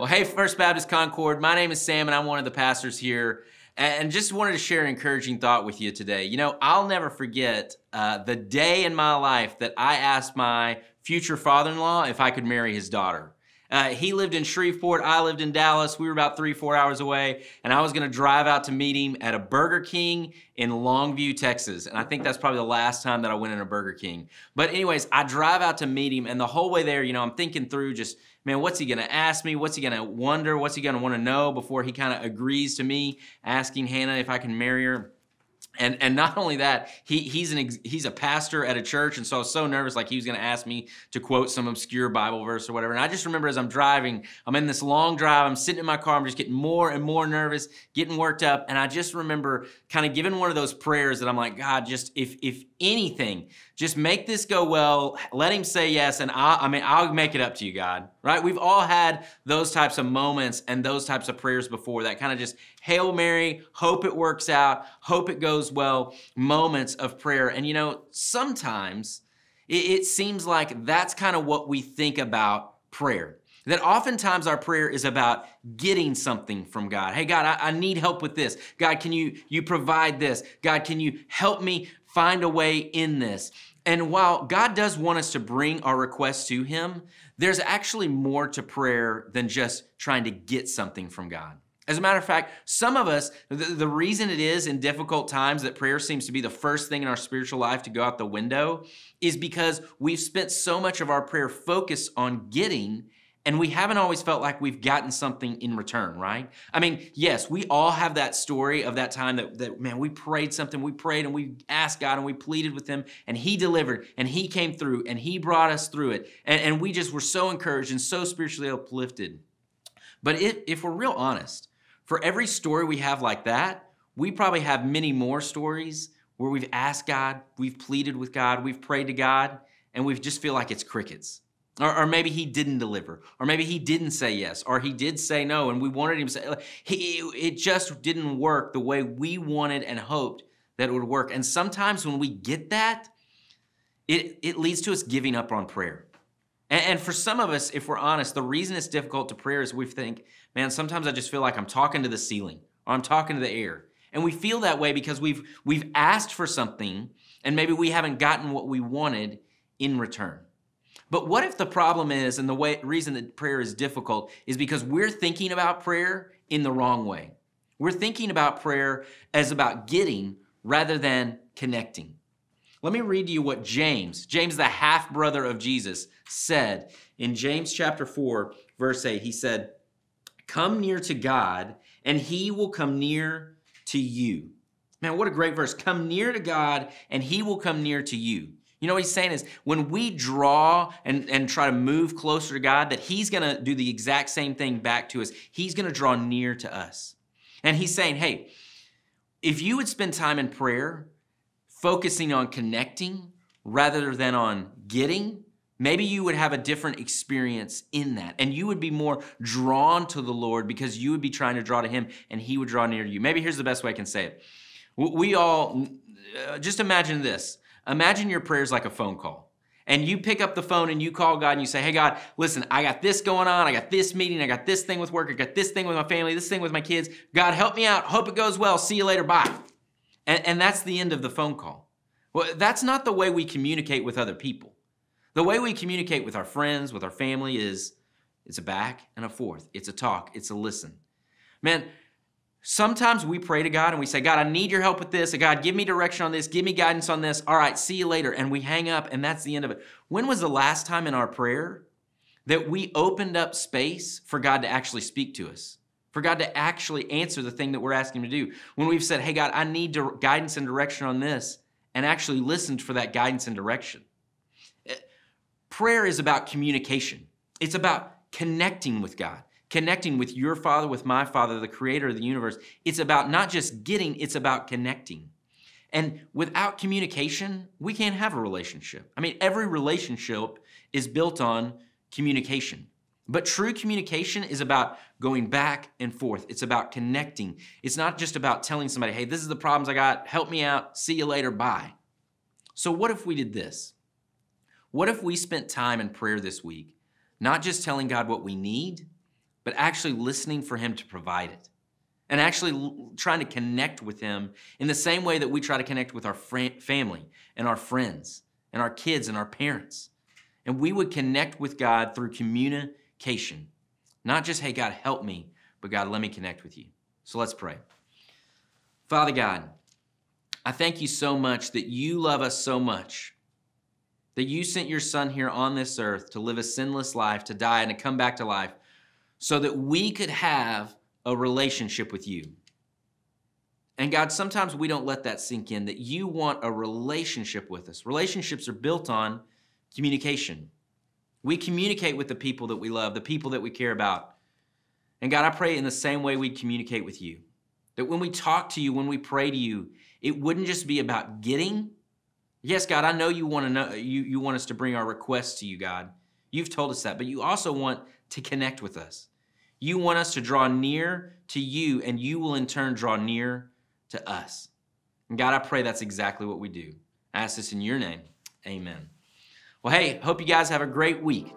Well, hey, First Baptist Concord, my name is Sam and I'm one of the pastors here. And just wanted to share an encouraging thought with you today. You know, I'll never forget uh, the day in my life that I asked my future father in law if I could marry his daughter. Uh, he lived in Shreveport. I lived in Dallas. We were about three, four hours away. And I was going to drive out to meet him at a Burger King in Longview, Texas. And I think that's probably the last time that I went in a Burger King. But, anyways, I drive out to meet him. And the whole way there, you know, I'm thinking through just, man, what's he going to ask me? What's he going to wonder? What's he going to want to know before he kind of agrees to me asking Hannah if I can marry her? And and not only that, he he's an he's a pastor at a church, and so I was so nervous, like he was going to ask me to quote some obscure Bible verse or whatever. And I just remember as I'm driving, I'm in this long drive, I'm sitting in my car, I'm just getting more and more nervous, getting worked up, and I just remember kind of giving one of those prayers that I'm like, God, just if if anything, just make this go well. Let him say yes, and I, I mean, I'll make it up to you, God. Right? We've all had those types of moments and those types of prayers before. That kind of just hail Mary, hope it works out, hope it goes well. Moments of prayer, and you know, sometimes it, it seems like that's kind of what we think about prayer. That oftentimes our prayer is about getting something from God. Hey, God, I, I, need help with this. God, can you, you provide this? God, can you help me find a way in this? And while God does want us to bring our requests to Him, there's actually more to prayer than just trying to get something from God. As a matter of fact, some of us, the, the, reason it is in difficult times that prayer seems to be the first thing in our spiritual life to go out the window is because we've spent so much of our prayer focused on getting and we haven't always felt like we've gotten something in return, right? I mean, yes, we all have that story of that time that, that, man, we prayed something, we prayed and we asked God and we pleaded with Him and He delivered and He came through and He brought us through it. And, and we just were so encouraged and so spiritually uplifted. But if, if we're real honest, for every story we have like that, we probably have many more stories where we've asked God, we've pleaded with God, we've prayed to God, and we just feel like it's crickets. Or, or, maybe he didn't deliver, or maybe he didn't say yes, or he did say no, and we wanted him to say, he, it just didn't work the way we wanted and hoped that it would work. And sometimes when we get that, it, it leads to us giving up on prayer. And, and for some of us, if we're honest, the reason it's difficult to prayer is we think, man, sometimes I just feel like I'm talking to the ceiling, or I'm talking to the air. And we feel that way because we've, we've asked for something, and maybe we haven't gotten what we wanted in return. But what if the problem is, and the way, reason that prayer is difficult is because we're thinking about prayer in the wrong way. We're thinking about prayer as about getting rather than connecting. Let me read to you what James, James the half brother of Jesus, said in James chapter 4, verse 8. He said, Come near to God, and he will come near to you. Man, what a great verse. Come near to God, and he will come near to you. You know what he's saying is when we draw and, and try to move closer to God, that he's going to do the exact same thing back to us. He's going to draw near to us. And he's saying, hey, if you would spend time in prayer, focusing on connecting rather than on getting, maybe you would have a different experience in that. And you would be more drawn to the Lord because you would be trying to draw to him and he would draw near to you. Maybe here's the best way I can say it. We all, uh, just imagine this Imagine your prayers like a phone call. And you pick up the phone and you call God and you say, Hey, God, listen, I got this going on. I got this meeting. I got this thing with work. I got this thing with my family, this thing with my kids. God, help me out. Hope it goes well. See you later. Bye. And, and that's the end of the phone call. Well, that's not the way we communicate with other people. The way we communicate with our friends, with our family is it's a back and a forth. It's a talk. It's a listen. Man, Sometimes we pray to God and we say, God, I need your help with this. God, give me direction on this. Give me guidance on this. All right, see you later. And we hang up and that's the end of it. When was the last time in our prayer that we opened up space for God to actually speak to us? For God to actually answer the thing that we're asking Him to do? When we've said, hey, God, I need guidance and direction on this, and actually listened for that guidance and direction. Eh, prayer is about communication, it's about connecting with God connecting with your Father, with my Father, the creator of the universe. It's about not just getting, it's about connecting. And without communication, we can't have a relationship. I mean, every relationship is built on communication. But true communication is about going back and forth. It's about connecting. It's not just about telling somebody, hey, this is the problems I got. Help me out. See you later. Bye. So, what if we did this? What if we spent time in prayer this week, not just telling God what we need, but actually listening for Him to provide it. And actually trying to connect with Him in the same way that we try to connect with our family and our friends and our kids and our parents. And we would connect with God through communication. Not just, hey, God, help me, but God, let me connect with you. So let's pray. Father God, I thank you so much that you love us so much, that you sent your Son here on this earth to live a sinless life, to die, and to come back to life, so that we could have a relationship with you. And God, sometimes we don't let that sink in that you want a relationship with us. Relationships are built on communication. We communicate with the people that we love, the people that we care about. And God, I pray in the same way we communicate with you. That when we talk to you, when we pray to you, it wouldn't just be about getting. Yes, God, I know you want to know you, you want us to bring our requests to you, God. You've told us that, but you also want to connect with us. You want us to draw near to you, and you will in turn draw near to us. And God, I pray that's exactly what we do. I ask this in your name. Amen. Well, hey, hope you guys have a great week.